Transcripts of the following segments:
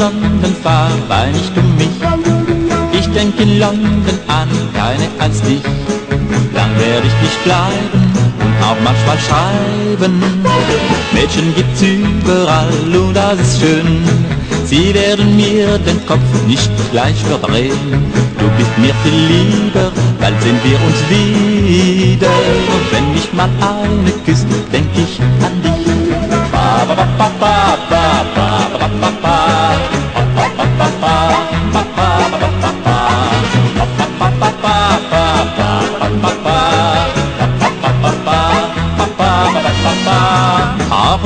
London fahr, weil nicht um mich. Ich denk in London an keine als dich. Lang werde ich nicht bleiben und auch manchmal schreiben. Mädchen gibt's überall und das ist schön. Sie werden mir den Kopf nicht gleich verdrehen. Du bist mir viel lieber, bald sehen wir uns wieder. Und wenn mich mal eine küsst, denk ich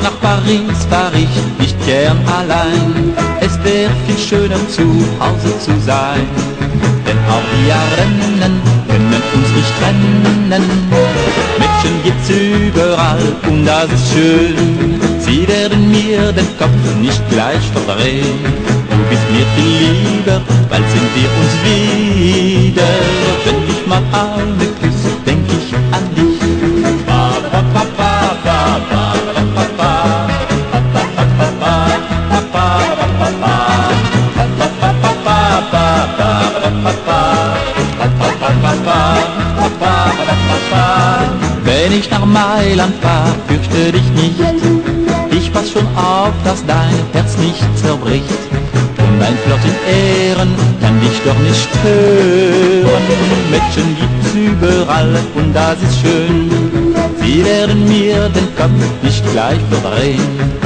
nach Paris fahr ich nicht gern allein. Es wäre viel schöner zu Hause zu sein. Denn auch wir Rennen können uns nicht trennen. Mädchen gibt's überall und das ist schön. Sie werden mir den Kopf nicht gleich verdrehen. Du bist mir viel lieber, bald sind wir uns wieder. Wenn mich mal eine Wenn ich nach Mailand fahr, fürchte dich nicht. Ich pass schon auf, dass dein Herz nicht zerbricht. Und ein Flirt in Ehren kann dich doch nicht stören. Mädchen gibt's überall und das ist schön. Sie werden mir den Kopf nicht gleich verdrehen.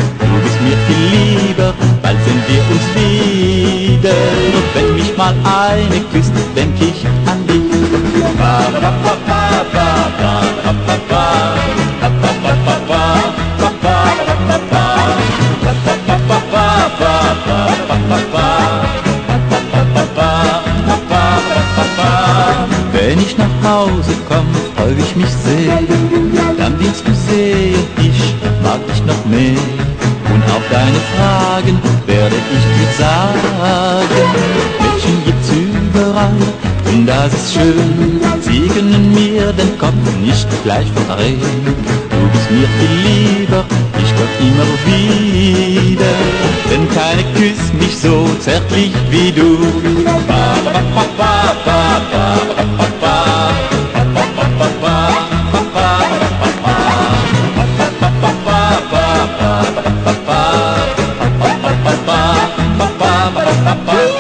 Ba, ba, ba, ba, ba, ba, ba. Wenn ich nach Hause komm, freu ich mich sehr. Dann wirst du sehen, ich mag dich noch mehr. Und auf deine Fragen werde ich dir sagen. das ist schön. Sie können mir den Kopf nicht gleich verdrehen. Du bist mir viel lieber, ich komm immer wieder. Denn keine küsst mich so zärtlich wie du. Bye.